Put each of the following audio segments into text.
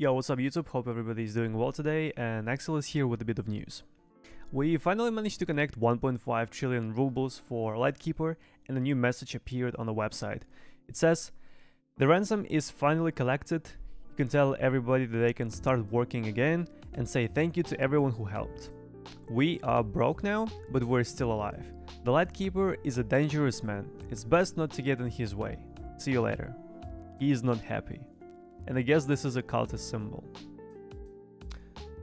Yo, what's up YouTube? Hope everybody's doing well today and Axel is here with a bit of news. We finally managed to connect 1.5 trillion rubles for Lightkeeper and a new message appeared on the website. It says, The ransom is finally collected, you can tell everybody that they can start working again and say thank you to everyone who helped. We are broke now, but we're still alive. The Lightkeeper is a dangerous man, it's best not to get in his way. See you later. He is not happy and I guess this is a cultist symbol.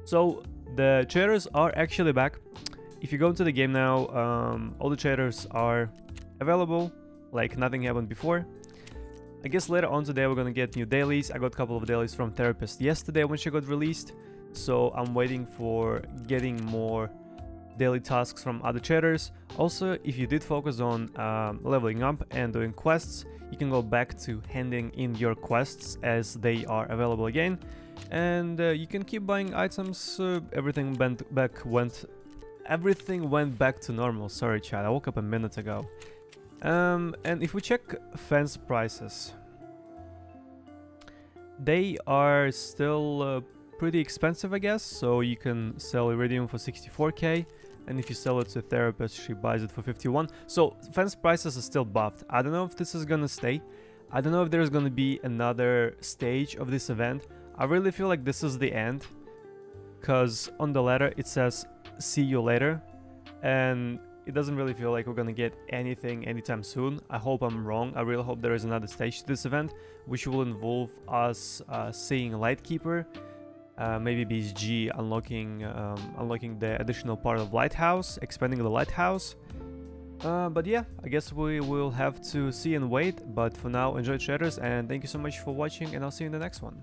So the traders are actually back. If you go into the game now, um, all the traders are available, like nothing happened before. I guess later on today we're gonna get new dailies. I got a couple of dailies from Therapist yesterday when she got released, so I'm waiting for getting more daily tasks from other chatters. Also, if you did focus on um, leveling up and doing quests, you can go back to handing in your quests as they are available again. And uh, you can keep buying items, uh, everything went back went everything went back to normal. Sorry chat, I woke up a minute ago. Um, and if we check fence prices, they are still uh, pretty expensive I guess, so you can sell Iridium for 64k and if you sell it to a therapist, she buys it for 51. So fence prices are still buffed. I don't know if this is gonna stay. I don't know if there's gonna be another stage of this event. I really feel like this is the end, because on the letter it says see you later, and it doesn't really feel like we're gonna get anything anytime soon. I hope I'm wrong. I really hope there is another stage to this event, which will involve us uh, seeing Lightkeeper uh, maybe BSG unlocking um, unlocking the additional part of Lighthouse, expanding the Lighthouse. Uh, but yeah, I guess we will have to see and wait. But for now, enjoy traders and thank you so much for watching and I'll see you in the next one.